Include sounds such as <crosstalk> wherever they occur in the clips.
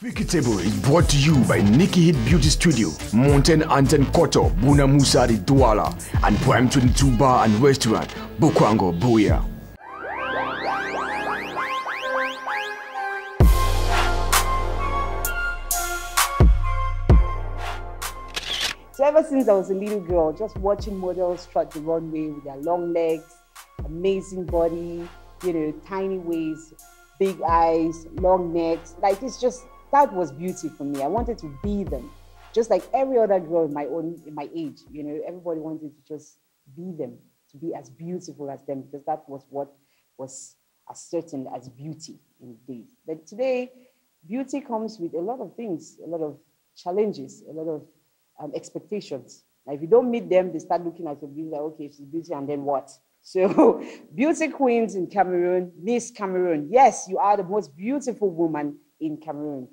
Table is brought to you by Nikki Hit Beauty Studio, Mountain Anton Koto, Bonamoussadi Douala, and Prime 22 Bar and Restaurant, Bokwango, Buea. So ever since I was a little girl, just watching models trot the runway with their long legs, amazing body, you know, tiny waist, big eyes, long necks, like it's just that was beauty for me. I wanted to be them, just like every other girl in my own in my age. You know, everybody wanted to just be them, to be as beautiful as them, because that was what was as certain as beauty in days. But today, beauty comes with a lot of things, a lot of challenges, a lot of um, expectations. Now, if you don't meet them, they start looking at your beauty like, okay, she's beauty, and then what? <laughs> So, beauty queens in Cameroon, Miss Cameroon. Yes, you are the most beautiful woman in Cameroon.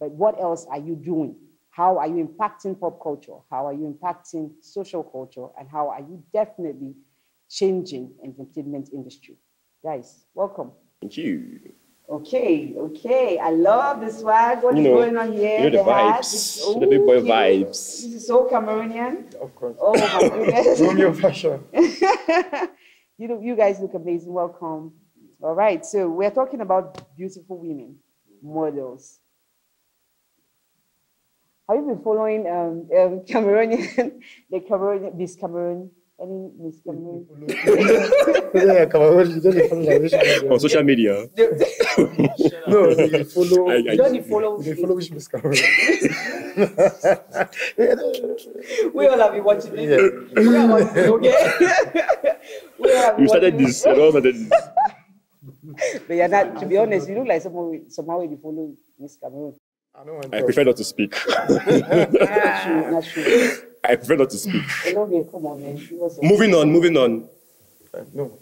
But what else are you doing? How are you impacting pop culture? How are you impacting social culture? And how are you definitely changing entertainment industry? Guys, welcome. Thank you. Okay, okay. I love the swag. What's You know- going on here? you know the hat. vibes, It's- the big boy vibes. This is so Cameroonian. Of course. Oh my goodness. <laughs> Romeo fashion. <laughs> you know, you guys look amazing. Welcome. All right, so we're talking about beautiful women, models. Have you been following um, um <laughs> Cameroonian, the Cameroon, Miss Cameroon, any Miss Cameroon? <laughs> yeah, come on. You don't follow the <laughs> On social media. No, they follow. I- I- You don't follow. They follow which Miss Cameroon. We all have been watching this. Yeah. We are watching, okay? we all have been You started watching this. You know, started this. But you're not, to be honest, you look like someone somehow you follow Miss Cameroon. I don't want <laughs> I prefer not to speak. Not true, not true. I prefer not to speak. Hello, come on, man. Give Moving on, moving on. No.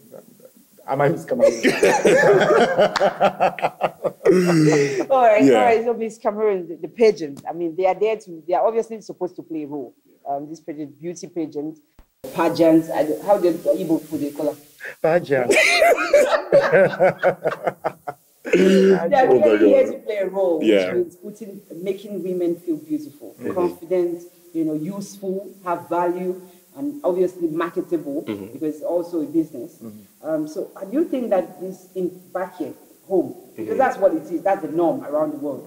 Am I Miss Cameroon? <laughs> <laughs> All right, Yeah. all right. So Miss Cameroon, the, the pageant. I mean, they are there to. They are obviously supposed to play a role. Um, this pageant, beauty pageant, pageants. I don't- How do Igbo put it? Call it? Pageant. They are Oh my clearly here to play a role, Yeah. which means putting, making women feel beautiful, mm-hmm. confident, you know, useful, have value, and obviously marketable mm-hmm. because it's also a business. Mm-hmm. Um, so, I do think that this in back here, home, because that's what it is. That's the norm around the world.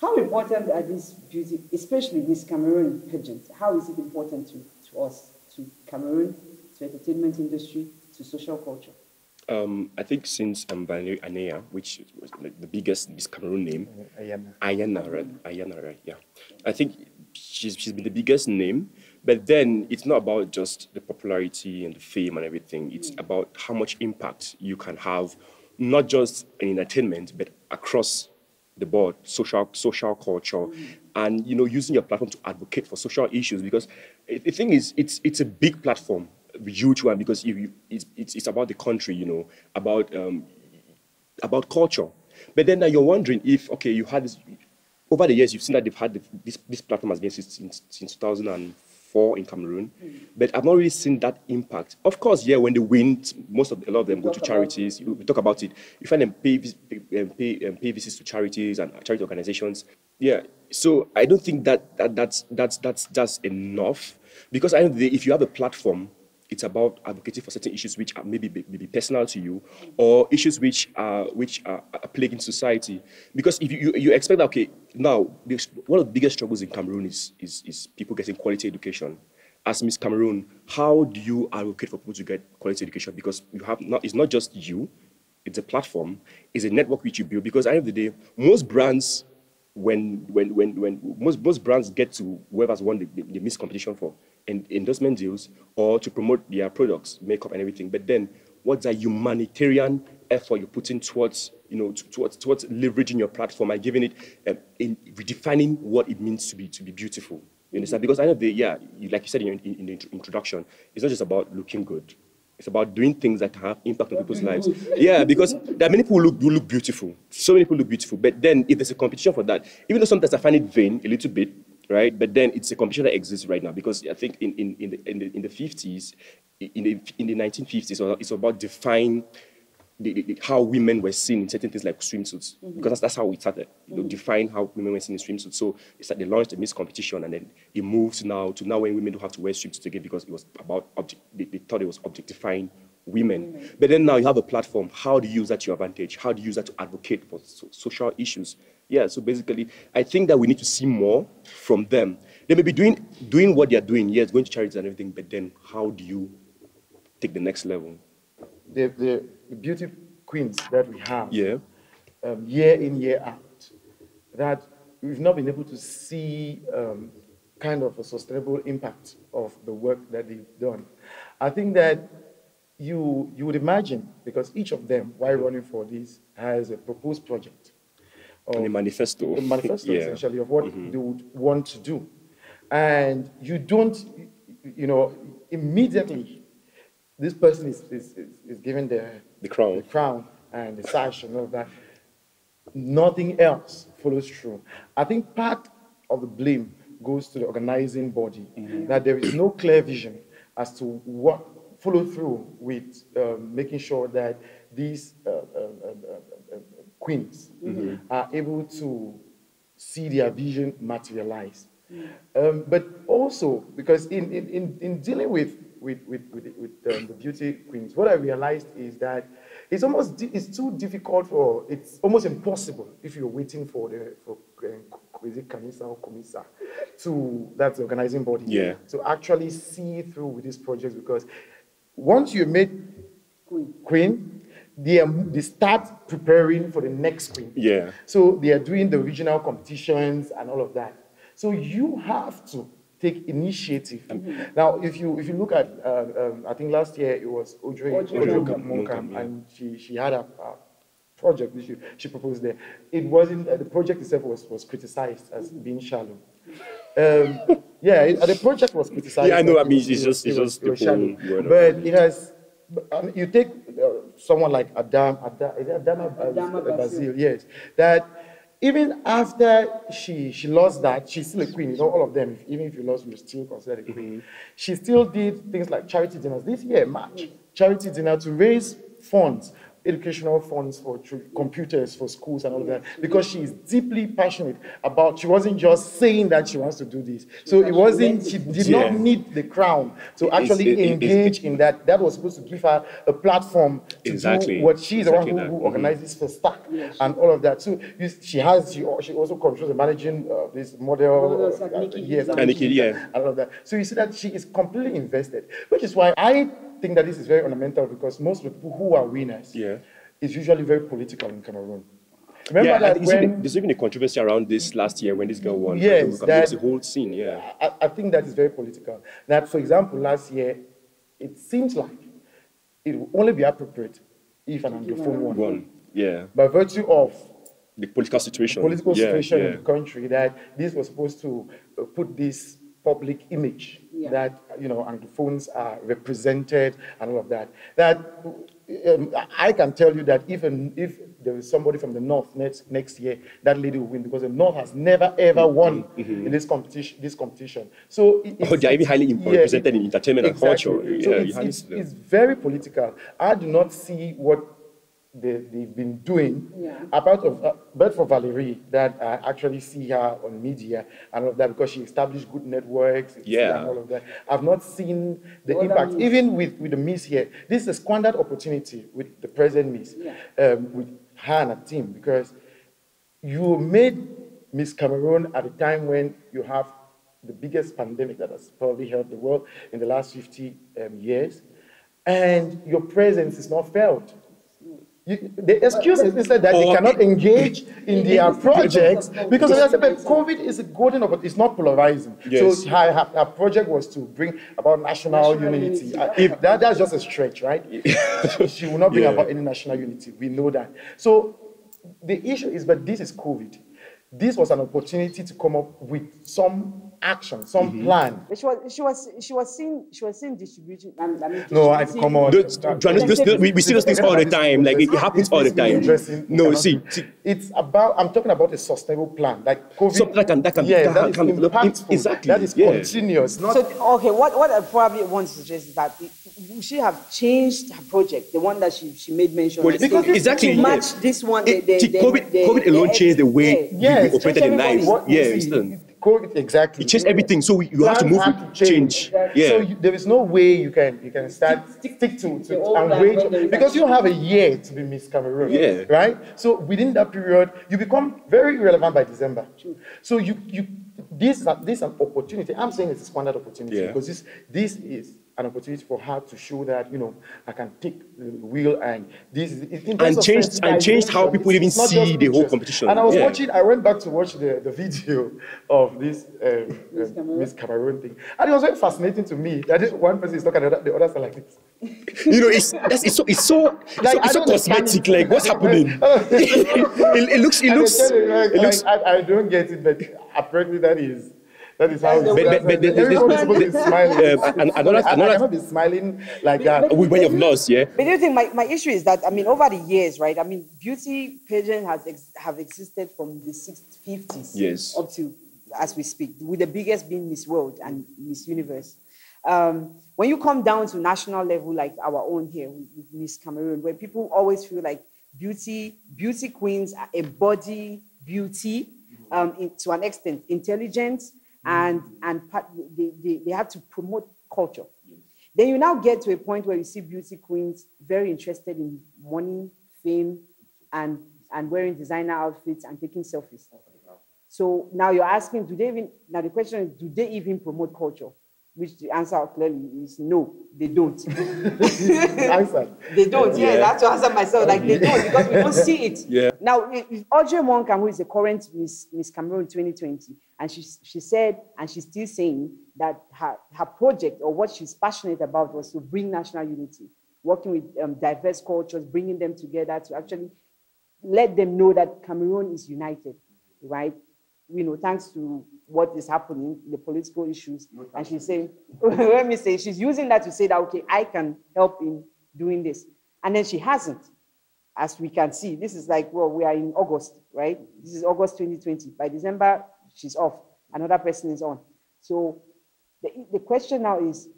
How important are these beauty, especially this Cameroon pageant? How is it important to, to us, to Cameroon, to entertainment industry, to social culture? Um, I think since um, Anea, which was like the biggest Miss Cameroon name. Ayana, right? Ayana, right? Yeah. I think she's, she's been the biggest name, but then it's not about just the popularity and the fame and everything. It's about how much impact you can have, not just in entertainment, but across the board, social, social culture, and you know, using your platform to advocate for social issues. Because the thing is, it's it's a big platform, huge one, because if you, it's, it's it's about the country, you know, about um, about culture. But then now you're wondering if, okay, you had this, over the years, you've seen that they've had the, this, this platform has been since, since, since 2004 in Cameroon, but I've not really seen that impact. Of course, yeah, when they win, most of a lot of them go to charities. You- We talk about it. You find them pay, pay, um, pay, um, pay visits to charities and charity organizations. Yeah, so I don't think that, that that's, that's, that's, that's enough because I if you have a platform it's about advocating for certain issues which are maybe maybe personal to you, or issues which are which are, plaguing society. Because if you, you, you expect that okay, now this, one of the biggest struggles in Cameroon is, is is people getting quality education. As Miss Cameroon, how do you advocate for people to get quality education? Because you have not it's not just you, it's a platform, it's a network which you build. Because at the end of the day, most brands when when when when most most brands get to whoever's won the, the, the Miss competition for endorsement deals or to promote their products, makeup and everything. But then what's that humanitarian effort you're putting towards you know towards towards leveraging your platform and giving it um, in redefining what it means to be to be beautiful. You understand? Because I know the yeah, you, like you said in, in, in the introduction, it's not just about looking good. It's about doing things that have impact on people's lives. <laughs> Yeah, because there are many people who look, who look beautiful. So many people look beautiful. But then if there's a competition for that, even though sometimes I find it vain a little bit, right? But then it's a competition that exists right now because I think in, in, in, the, in, the, in the 50s, in the, in the 1950s, it's about define the, the, how women were seen in certain things like swimsuits, mm-hmm. because that's, that's how we started, you know, mm-hmm. define how women were seen in swimsuits. So it's like they launched the Miss competition, and then it moved now to now when women don't have to wear swimsuits again because it was about object, they, they thought it was objectifying women. But then now you have a platform. How do you use that to your advantage? How do you use that to advocate for so, social issues? Yeah. So basically, I think that we need to see more from them. They may be doing doing what they are doing, yes, going to charities and everything. But then, how do you take the next level? The, the, the beauty queens that we have, Yeah. um, year in, year out, that we've not been able to see um, kind of a sustainable impact of the work that they've done. I think that you, you would imagine, because each of them, while running for this, has a proposed project. And a manifesto. a manifesto <laughs> Yeah. essentially of what they would want to do. And you don't, you know, immediately this person is, is, is, given the, The crown. the crown and the sash and all of that. Nothing else follows through. I think part of the blame goes to the organizing body, that there is no clear vision as to what follow through with um, making sure that these uh, uh, uh, uh, uh, queens are able to see their vision materialize. Um, but also, because in, in, in, in dealing with, with, with, with, with um, the beauty queens, what I realized is that it's almost it's too difficult for, it's almost impossible if you're waiting for the, for, uh, is it Kanisa or Komisa, to, that's the organizing body, Yeah. to actually see through with these projects because once you made Queen. queen, they, are, they start preparing for the next queen. Yeah. So they are doing the regional competitions and all of that. So you have to take initiative. Now, if you if you look at, uh, um, I think last year it was Audrey, Audrey Audrey yeah. and she, she had a, a project which she, she proposed there. It wasn't, uh, the project itself was, was criticized as being shallow. Um, yeah, it, uh, the project was criticized. Yeah, I know, I mean, it was- it's just- it's it was- just it was shallow. whole word of But it has, I mean, you take someone like Adam, Adam, is it Adama, Adama Basil, Basil. yes, that even after she she lost that, she's still a queen. You know, all of them, if, even if you lost, you're still considered a mm-hmm. queen. She still did things like charity dinners. This year, March, mm. charity dinner to raise funds, educational funds for chil- computers for schools and all of that, because she is deeply passionate about. She wasn't just saying that she wants to do this. So it wasn't. She did Yeah. not need the crown to It's- actually it- it- engage in that. That was supposed to give her a platform to Exactly. do what she's the one Exactly who, that. who organizes for stack and all of that. So you, she has, she, she also controls the managing uh, this model. Models like uh, Nikki yes, Design. And Nikki, yeah. and all of that. So you see that she is completely invested, which is why I think that this is very ornamental because most of the people who are winners Yeah. is usually very political in Cameroon. Remember yeah, that think there's, even, when, there's even a controversy around this last year when this girl won. Yes, It that- was a whole scene, yeah. I, I think that is very political. That, for example, last year, it seems like it will only be appropriate if an Anglophone won. Won, yeah. By virtue of The political situation. political yeah, situation yeah. in the country, that this was supposed to put this public image Yeah. that you know Anglophones are represented and all of that. That um, I can tell you that even if there is somebody from the north next next year, that lady will win because the north has never ever won in this competition. This competition. So it- Mm-hmm. Oh, it's- they are even highly yeah, represented in entertainment and exactly. culture. So Yeah, it's, it's, it's very political. I do not see what they, they've been doing, Yeah. apart of, uh, but for Valerie, that I actually see her on media and all of that because she established good networks Yeah. and all of that. I've not seen the Other impact, Miss. even with, with the Miss here. This is a squandered opportunity with the present Miss, Yeah. um, with her and her team, because you made Miss Cameroon at a time when you have the biggest pandemic that has probably held the world in the last 50 um, years, and your presence is not felt. You, the excuse is instead that they Or- cannot engage in their projects because Because- of that. COVID is a golden opportunity. It's not polarizing. Yes. So her, her, her project was to bring about national, National unity. unity. Uh, If that, that's just a stretch, right? <laughs> she will not bring Yeah. about any national unity. We know that. So the issue is, but this is COVID. this was an opportunity to come up with some action, some Mm-hmm. plan. She was she was she was seeing she was seeing distribution. I mean, I mean, No, I distributing- come on. Those- Joanna, those- those- we, we see those things all the time. Like it, it happens all the time. Addressing- No, see, see it's about. I'm talking about a sustainable plan, like COVID. Something that can- that can- yeah, that that is can- impactful. exactly, That is yeah. continuous. Not So okay, what what I probably want to suggest is that it- she have changed her project, the one that she, she made mention. Well, of, because to exactly, match yeah. this one. It- the, the, the, COVID- the- COVID alone changed the way yeah. we operated in life. Yeah, see, understand. COVID exactly. It changed everything, so we- you have to move have to change. Yeah. So you, there is no way you can you can start stick, to, to and wait when there is because you don't have a year to be Miss Cameroon. Yeah. Right. So within that period, you become very relevant by December. So you you this is a, this is an opportunity. I'm saying it's a squandered opportunity Yeah. because this this is an opportunity for her to show that you know I can take the wheel and this is in terms And of changed- and changed how people even see just the whole competition. And I was Yeah. watching I went back to watch the, the video of this um, Miss um, Cameroon. Miss Cameroon thing. And it was very fascinating to me that this one person is talking and the other, the others are like this. <laughs> You know, it's that's, it's so it's so it's Like, so, it's so don't understand cosmetic. it. Like what's <laughs> happening? <laughs> it, it looks it And looks tell like, it looks. I, I don't get it, but apparently that is that is how But- it's but- but- but- Everyone is supposed to be smiling. Uh, and another- I, another- I cannot be smiling like that. We when you've lost, yeah. But the other thing, my, my issue is that I mean, over the years, right? I mean, beauty pageant has ex- have existed from the 60s, Yes. up to as we speak, with the biggest being Miss World and Miss Universe. Um, when you come down to national level, like our own here with, with Miss Cameroon, where people always feel like beauty, beauty queens embody beauty um, in, to an extent, intelligence, Mm. and and part, they, they, they have to promote culture. Then you now get to a point where you see beauty queens very interested in money, fame, and, and wearing designer outfits and taking selfies. So now you're asking, do they even, now the question is, do they even promote culture? Which the answer clearly is no, they don't. <laughs> Answer. They don't. Yeah, Yeah. I have to answer myself. Like they don't because we don't see it. Yeah. Now, Audrey Monkam, who is the current Miss Miss Cameroon 2020, and she she said, and she's still saying that her her project or what she's passionate about was to bring national unity, working with um, diverse cultures, bringing them together to actually let them know that Cameroon is united, right? You know, thanks to what is happening, the political issues. And she's saying, <laughs> let me say, she's using that to say that, okay, I can help in doing this. And then she hasn't, as we can see. This is like, well, we are in August, right? This is August 2020. By December, she's off. Another person is on. So the, the question now is,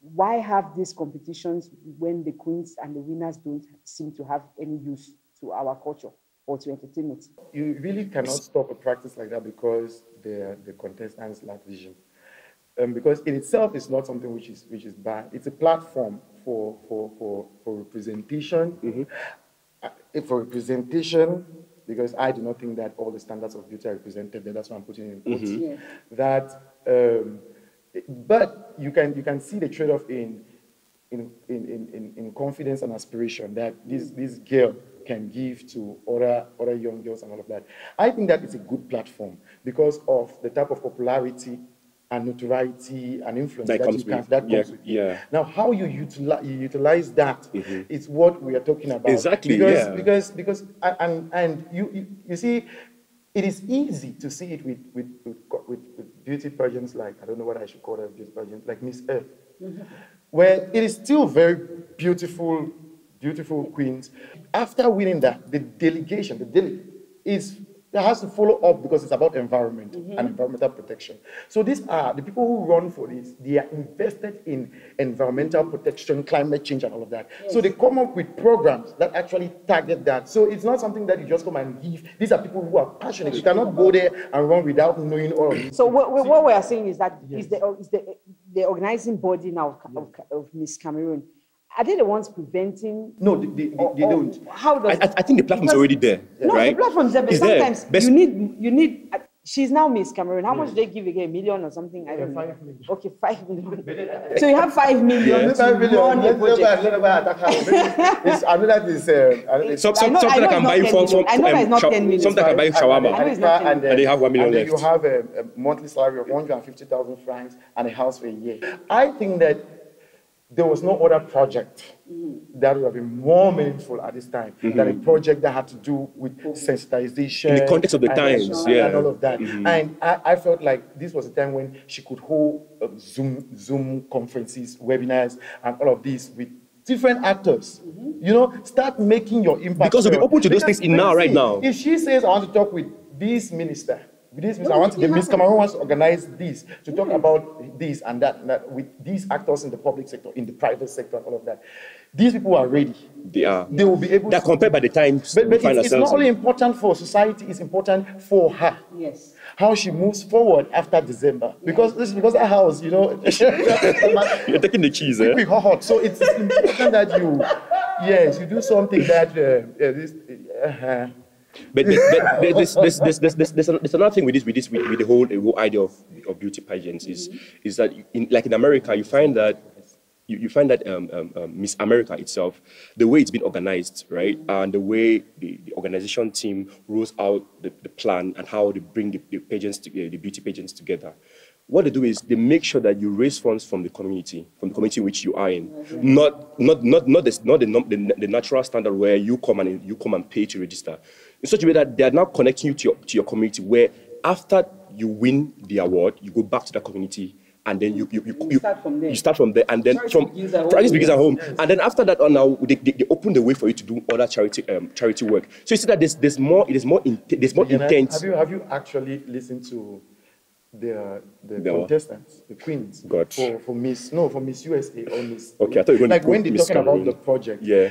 why have these competitions when the queens and the winners don't seem to have any use to our culture or to entertainment? You really cannot stop a practice like that because the, the contestants lack vision. Um, because in itself is not something which is which is bad. It's a platform for for for, for representation. Uh, for representation, because I do not think that all the standards of beauty are represented there. That's why I'm putting in quotes. Yeah. That, um, but you can you can see the trade-off in in, in, in, in, in confidence and aspiration that this, this girl can give to other, other young girls and all of that. I think that it's a good platform because of the type of popularity and notoriety and influence That that, comes you can, with- that yeah, comes with it. yeah. Mm-hmm. Now, how you utilize, you utilize that is what we are talking about. Exactly, Because, yeah. because, because and, and you, you, you see, it is easy to see it with, with, with, with, with beauty pageants like, I don't know what I should call it, beauty pageant, like Miss Earth, where it is still very beautiful, beautiful queens. After winning that, the delegation, the delegate, is that has to follow up because it's about environment and mm-hmm. environmental protection. So these are the people who run for this, they are invested in environmental protection, climate change, and all of that. So they come up with programs that actually target that. So it's not something that you just come and give. These are people who are passionate. You cannot go there and run without knowing all of this. So what, what what we are saying is that is the is the the organizing body now of, of, of Miss Cameroon. Are they the ones preventing? No, they, they, they, or- they don't. How does? I, I I think the platform's because- already there, No, right? the platform is there, but It's there. sometimes Best- you need you need. uh, She's now Miss Cameroon. How much do they give again? A million or something? I don't know. five million. Okay, five million. so you have five million to Five million. run a Let's go back, project. let's go back. It's- I know that is, uh, I know it's- Some, I some, know- something I know that can buy you for, 10 for million. I know that it's not 10 million. something that can buy you I know shawarma. it's not and, And they have one million and left. you have a, a monthly salary of 150,000 francs and a house for a year. I think that there was no other project mm-hmm. that would have been more meaningful at this time mm-hmm. than a project that had to do with mm-hmm. sensitization. In the context of the and- times, and yeah. all of that. And I, I felt like this was a time when she could hold um, Zoom, Zoom conferences, webinars, and all of this with different actors. You know, start making your impact. Because we're open to those things in now, right now. If she says, I want to talk with this minister, with this minister, I want the Miss Cameroon wants to organize this, to talk about this and that, and that with these actors in the public sector, in the private sector, and all of that. These people are ready. They are. They will be able They're to. compared by the times But, but it's, it's not only important for society, it's important for her. Yes. How she moves forward after December. Because this because that house, you know, <laughs> <laughs> You're taking the keys, eh? quick hot, hot. So it's it's important that you, yes, you do something that uh, uh, this. Uh, But, but, but there's, there's, another thing with this, with this, with, with the whole, the whole idea of, of beauty pageants is, is that in, like in America, you find that you, you find that um, um, um, Miss America itself, the way it's been organized, right, and the way the, the organization team rolls out the, the plan and how they bring the, the pageants, to, uh, the beauty pageants together. What they do is they make sure that you raise funds from the community, from the community which you are in, not not not not the, not the, the, the natural standard where you come and you come and pay to register, in such a way that they are now connecting you to your to your community. Where after you win the award, you go back to the community and then you you, you, You start from there. you start from there, and then Charity from begins at home. practice begins at home, and then after that, on now they, they, they open the way for you to do other charity um, charity work. So you see that there's there's more it is more in, there's more Can intent. Have you have you actually listened to the the The what? contestants, the queens God. for for Miss no for Miss USA or Miss Okay, I thought you were going to like go when they're Miss talking about the project. Yeah.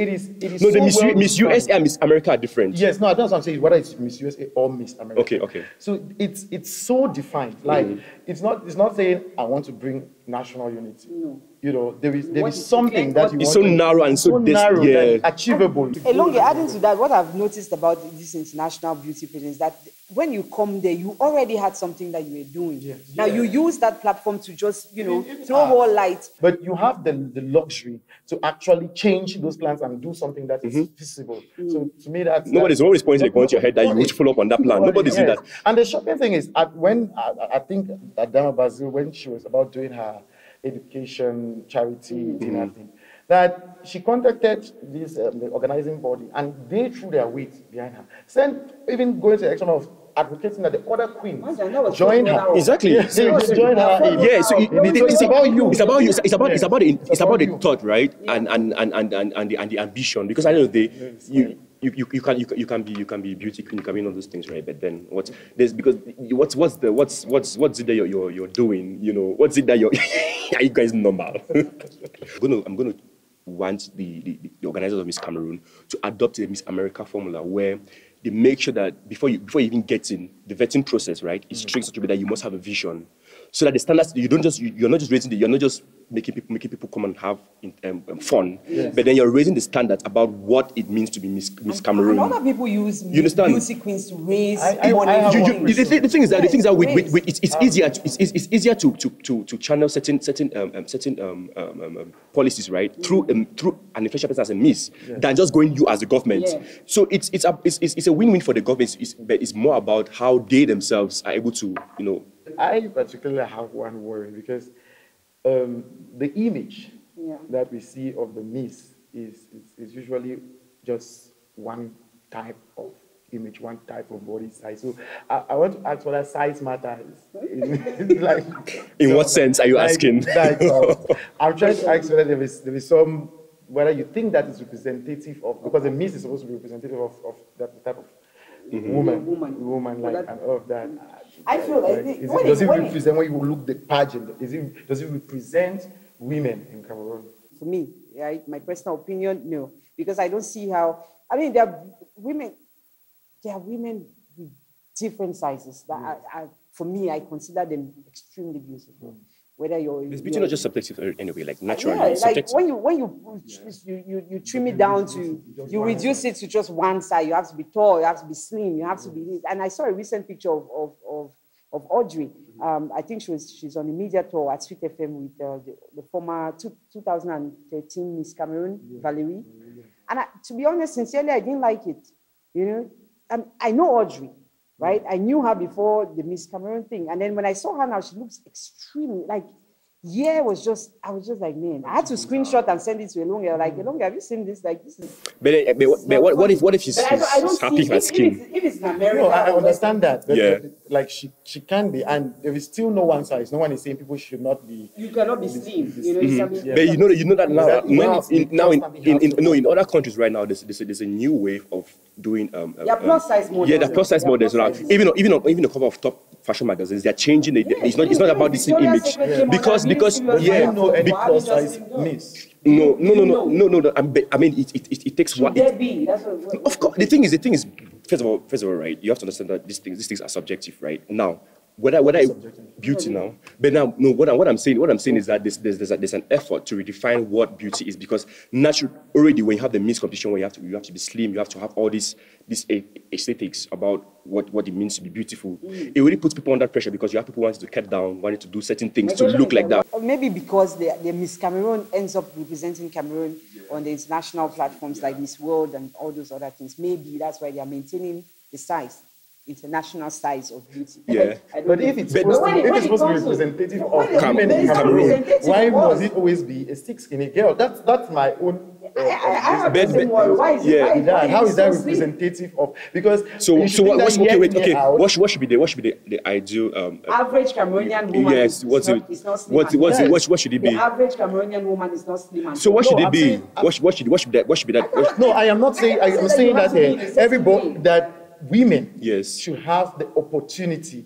It is it is No, the Miss, well U- Miss. USA and Miss America are different. Yes, no, that's what I'm saying. Whether it's Miss USA or Miss America. Okay, okay. So it's it's so defined. Like mm-hmm. it's not it's not saying I want to bring national unity. No. You know, there is there What is is something declared that you It's want so to- narrow and so dis- narrow yeah. that achievable. Along adding to that, what I've noticed about this international beauty pageant is that when you come there, you already had something that you were doing. Yes. Now you use that platform to just, you know, Even- throw ah. more light. But you have the, the luxury to actually change those plans and do something that is mm-hmm. feasible. So to me, that's Nobody's that's- always pointing a gun to your head that you need to follow up on that plan. Nobody's doing Yes. that. And the shocking thing is, at when I, I think Adama Bazil, when she was about doing her education charity dinner thing, that she contacted this um, the organizing body and they threw their weight behind her. Sent even going to the action of advocating that the other queens Imagine, that was join her. well. Exactly. Yes, they join her in. Yeah, so it, it- it's, it's about you. It's about you. It's, it's about it's about the, it's, It's about, about the thought, right? And and and and and, and, the, and the ambition. Because I know they you. You, you, you can you, can- you can be you can be beauty queen you can be all those things right but then what's there's because what's what's the what's what's what's it that you're you're, you're doing you know what's it that you're <laughs> are you guys normal <laughs> I'm gonna I'm gonna want the, the, the organizers of Miss Cameroon to adopt the Miss America formula where they make sure that before you before you even get in the vetting process, right, is mm. strict such a way that you must have a vision. So that the standards you don't just you, you're not just raising the you're not just making people making people come and have in, um, um, fun, but then you're raising the standards about what it means to be Miss, Miss Cameroon. And other people use You understand? beauty queens to raise I- I- money. I have you, you, the, thing, the thing is that the Yes, thing is that with, with, raise. with, it's, it's easier to, it's, it's, it's easier to, to, to, to channel certain certain um, um, certain um, um, um, um, policies right through um, through an influential person as a miss than just going you as the government. Yeah. So it's it's a it's, it's, it's a win-win for the government. It's, but it's more about how they themselves are able to you know I particularly have one worry because um, the image Yeah. that we see of the miss is, is, is usually just one type of image, one type of body size. So I, I want to ask whether size matters. <laughs> <laughs> like, In what sense are you like- asking? like, uh, <laughs> I'm trying to ask whether there is, there is some, whether you think that is representative of, because the miss is supposed to be representative of, of that type of woman, Woman. woman, like, Well, that- and all of that. I feel like, Like, is when it, does it- it when represent when you look the pageant? Is it does it represent women in Cameroon? for me, right, my personal opinion, no, because I don't see how. I mean, there are women, there are women with different sizes that are, are, for me, I consider them extremely beautiful. Mm. Whether you're, Is beauty you're- not just subjective uh, anyway, like naturally yeah, like subjective. when you when you, you you you trim it down to you reduce it to just one side. You have to be tall. You have to be slim. You have to be this. And I saw a recent picture of of of, of Audrey. Um, I think she was she's on a media tour at Sweet FM with uh, the, the former two, 2013 Miss Cameroon Valerie. And I, to be honest, sincerely, I didn't like it. You know, and I know Audrey, right? I knew her before the Miss Cameroon thing, and then when I saw her now, she looks extremely like yeah, it was just, I was just like, man, I had to screenshot and send it to Elonge. Like, mm. Elonge, have you seen this? Like, this is. But, but, what- but what, what if what if she's, But I don't, I don't she's see happy if, her if, skin? it's, if it's in America. No, I, I understand that. but- Yeah. but, like she, she can be, and there is still no one size. No one is saying people should not be. You cannot be slim. You know, you can be. Yeah. But you know, you know that now, Exactly. When now, in, now in, constant, in, in, no, in other countries right now, there's, there's, a, there's a new wave of doing um, um, Yeah, um, plus size models. Yeah, the plus size Yeah, models. plus now. size. Even even even the cover of top fashion magazines, they're changing it. it's not it's not about the same image Secret because because and this Do yeah. you know any plus size miss? No, no, no, no, know? no, no. no I'm, I mean, it, it, it, it takes Should one. there It, be? That's what. of course, the thing is, the thing is, first of all, first of all, right? You have to understand that these things, these things are subjective, right? Now, whether whether beauty now, but now, no. What I'm what I'm saying, what I'm saying is that there's there's there's, a, there's an effort to redefine what beauty is because naturally, already when you have the Miss competition, where you have to you have to be slim, you have to have all these these aesthetics about what what it means to be beautiful. Mm. It really puts people under pressure because you have people wanting to cut down, wanting to do certain things My to look like that. Or maybe because the, the Miss Cameroon ends up representing Cameroon on the international platforms like Miss World and all those other things. Maybe that's why they are maintaining the size, international size of beauty. Yeah. But if it's But- supposed, when to, if when it's supposed to be representative of when it- women in Cameroon, why of must it always be a stick skinny girl? That's that's my own. I, I, I have But- the same but- worry. Why is yeah. Why, why how is that so representative of? Because So so what, what's okay? Wait, okay. out- What should, what should be the what should be the, the ideal um, uh, Average Cameroonian woman Yes, is, what's not, it- is not slim. what's it- and what's tall. it- what- what should it be? The average Cameroonian woman is not slim and So what should No, it be? saying- What should, what should what should that what should be that? what No, I am not saying. I am saying that to be in a certain everybody that women Yes. should have the opportunity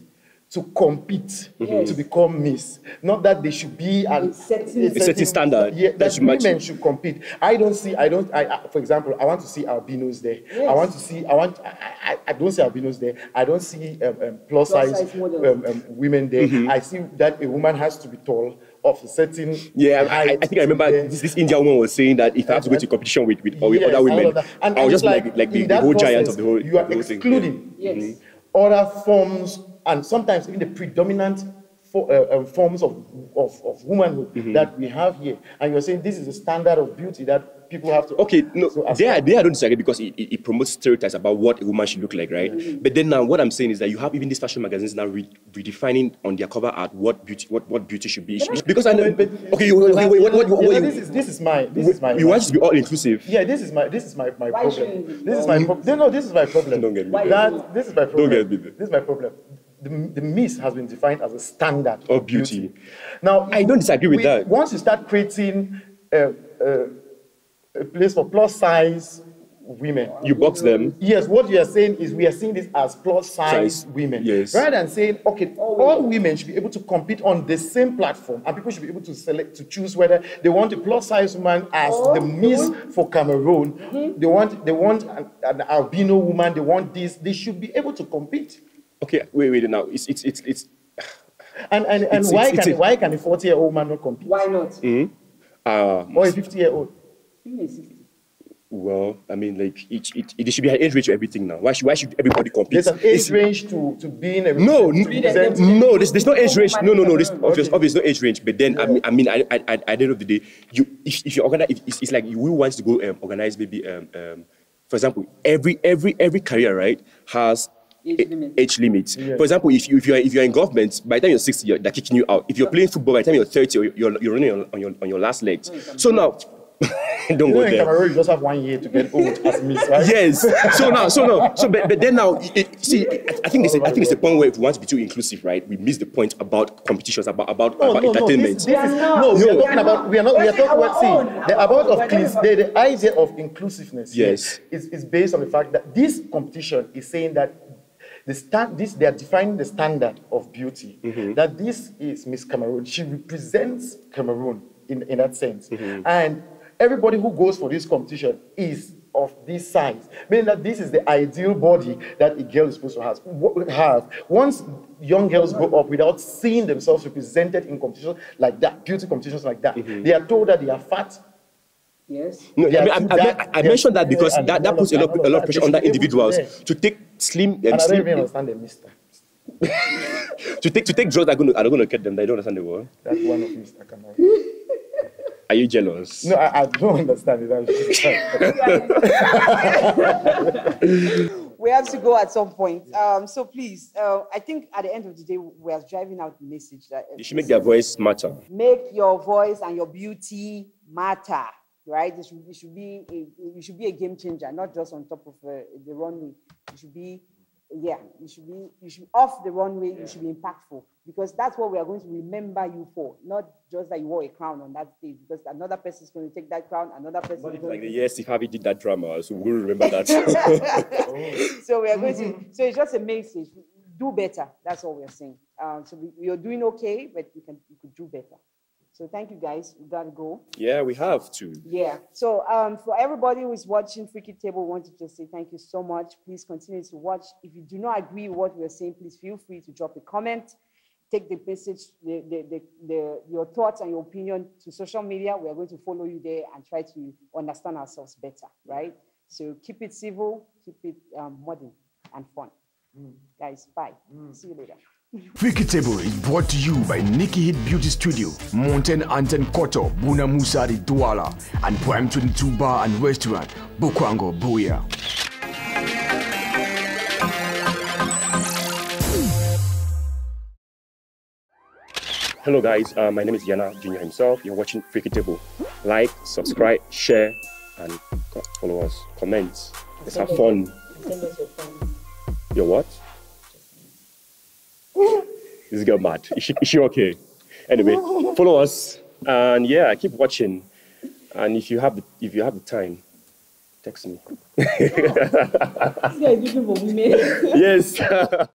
to compete Yes. to become Miss. Not that they should be an, A certain- A certain standard Yeah, that that should match. women should compete. I don't see. I don't. I, I for example, I want to see albinos there. I want to see. I want. I, I, I don't see albinos there. I don't see um, um, plus, Plus size, size um, um, women there. I see that a woman has to be tall of a certain. Yeah, I, I think I remember there. this, this Indian woman was saying that if I have to go to competition with, with, with Yes, other women, of. And- I'll just it's be like, like the, the that whole giant of the whole, You are the whole thing. excluding Yes. other forms and sometimes even the predominant fo- uh, um, forms of, of, of womanhood Mm-hmm. that we have here. And you're saying this is a standard of beauty that people have to. Okay, no, So as- there, there I don't disagree because it, it, it promotes stereotypes about what a woman should look like, right? Mm-hmm. But then now what I'm saying is that you have even these fashion magazines now re- redefining on their cover art what beauty what, what beauty should be. Because I know, But- okay, you, wait, wait, what, what, what, You know, what, this is this is my this is my you want it to be all inclusive. Yeah, this is my this is my, my Why problem. This is my problem. No, no, this is my problem. Don't get me Why That is this is my problem. get me there. This is my problem. The, the miss has been defined as a standard Of beauty. Now I don't disagree with we- that. Once you start creating a, a, a place for plus size women, You box them. Yes, what you are saying is we are seeing this as plus size Size, women. yes. Rather than saying, okay, all women should be able to compete on the same platform and people should be able to select, to choose whether they want a plus size woman as Or the oh. Miss want- mm-hmm. for Cameroon. Mm-hmm. They want, they want an, an albino woman, they want this. They should be able to compete. Okay, wait, wait, now it's it's it's it's And, and, and It's- why, it's- can, it's why can a 40 year old man not compete? Why not? uh, Or a 50 year old? Even 60. well, I mean, like it, it, it, there should be an age range to everything now. Why should why should everybody compete? There's an It's- age range to, to being a No, to n- represent- no, there's, there's no age range. No, no, no. There's Okay. obvious, obvious no age range. But then, I mean, I mean, I, I, I, at the end of the day, you if, if you organize, if, it's, it's like you will want to go um, organize maybe, um, um, for example, every every every career right has Age a- limit. age limits. For example, if you if you are if you are in government, by the time you're 60, you're, they're kicking you out. If you're playing football, by the time you're 30, you're you're, you're running on, on your on your last legs. So now, <laughs> don't You go in there. Cameroon, you just have one year to get old as Miss, right? <laughs> Yes. So now, so now, so but, but then now, it, it- see, I, I think this, I think it's a point where if we want to be too inclusive, right? We miss the point about competitions, about about, No, about no, no. entertainment. This, this is, are no, we are talking about. We are not. We are talking about. See, the about of We're clis- talking the, the idea of inclusiveness. Yes. is is based on the fact that this competition is saying that the stand this they are defining the standard of beauty. Mm-hmm. That this is Miss Cameroon. She represents Cameroon in in that sense, mm-hmm. and everybody who goes for this competition is of this size, meaning that this is the ideal body that a girl is supposed to have. have. Once young girls grow up without seeing themselves represented in competitions like that, beauty competitions like that, mm-hmm. they are told that they are fat. Yes. No, They I, mean, I, too I, dark, I, I mentioned that because red, that, that puts a lot, a lot of of pressure on They the should be able to individuals do to take slim, um, And I don't slim even understand the mister. <laughs> to take to take drugs that are going to, are going to get them. They don't understand the word. That's one of Mr. Cameroon. <laughs> Are you jealous? No, I, I don't understand it. <laughs> We have to go at some point. Um, so please, uh, I think at the end of the day, we are driving out the message that They should make their voice matter. make your voice and your beauty matter, right? It should, it should be a, you should be a game changer, not just on top of uh, the runway. You should be, yeah, you should be, you should off the runway. You should be impactful because that's what we are going to remember you for, not just that you wore a crown on that stage. Because another person is going to take that crown, another person is going Like the to. year Steve Harvey did that drama, so we'll remember that. <laughs> so we are going to. <laughs> So it's just a message. Do better. That's all we are saying. Um, so we, we are doing okay, but we can we could do better. So thank you guys. We gotta go. yeah, we have to. Yeah. So um, for everybody who is watching Freaky Table, we want to just say thank you so much. Please continue to watch. If you do not agree with what we are saying, please feel free to drop a comment. Take the message, the, the, the, the, your thoughts and your opinion to social media. We are going to follow you there and try to understand ourselves better, right? So keep it civil, keep it um, modern and fun. Guys, bye. See you later. Freaky Table is brought to you by Nikki Hit Beauty Studio, Mountain Anton Koto, Bonamoussadi Douala, and Prime 22 Bar and Restaurant, Bokwango, Buea. Hello, guys. Uh, my name is Yana Junior himself. You're watching Freaky Table. Like, subscribe, share, and follow us. Comment. Let's have fun. Send us your phone. Your what? <laughs> this girl mad. Is she, is she okay? Anyway, follow us. And yeah, keep watching. And if you have the, if you have the time, text me. <laughs> This guy is looking for women. yes. <laughs>